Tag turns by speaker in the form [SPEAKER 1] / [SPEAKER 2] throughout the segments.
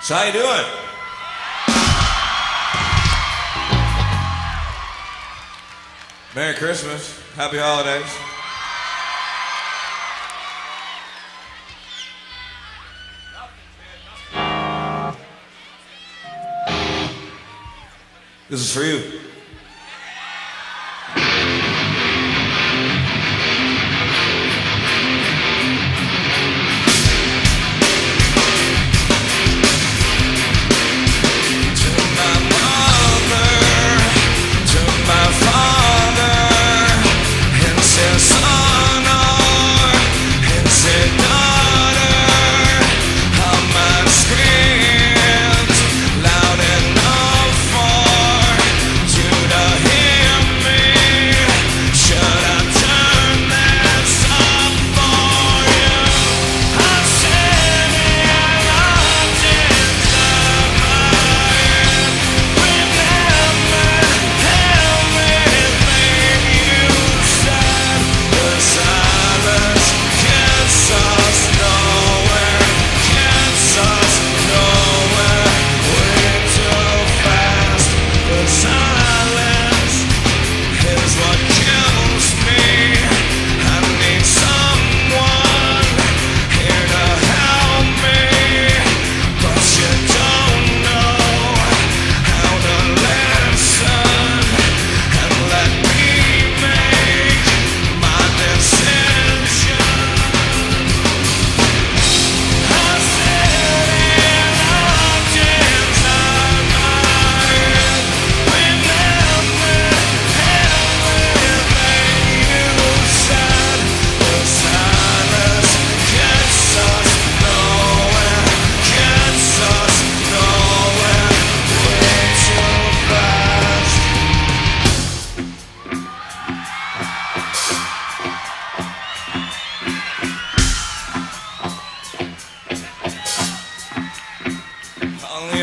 [SPEAKER 1] So how you doing? Merry Christmas. Happy holidays. This is for you.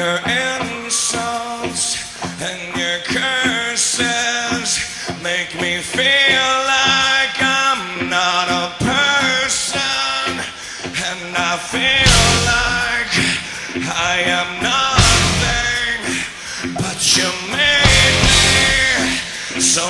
[SPEAKER 1] your insults and your curses make me feel like I'm not a person. And I feel like I am nothing but you made me so